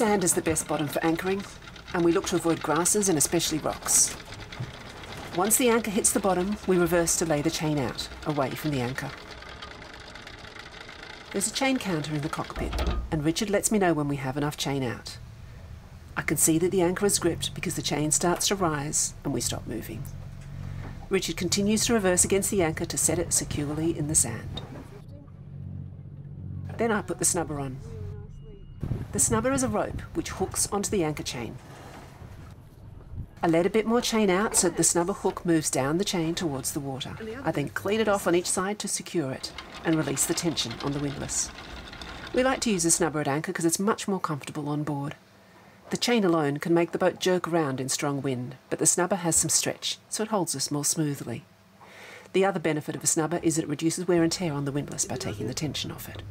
sand is the best bottom for anchoring, and we look to avoid grasses and especially rocks. Once the anchor hits the bottom, we reverse to lay the chain out, away from the anchor. There's a chain counter in the cockpit, and Richard lets me know when we have enough chain out. I can see that the anchor is gripped because the chain starts to rise and we stop moving. Richard continues to reverse against the anchor to set it securely in the sand. Then I put the snubber on. The snubber is a rope which hooks onto the anchor chain. I let a bit more chain out so that the snubber hook moves down the chain towards the water. I then clean it off on each side to secure it and release the tension on the windlass. We like to use a snubber at anchor because it's much more comfortable on board. The chain alone can make the boat jerk around in strong wind, but the snubber has some stretch, so it holds us more smoothly. The other benefit of a snubber is that it reduces wear and tear on the windlass by taking the tension off it.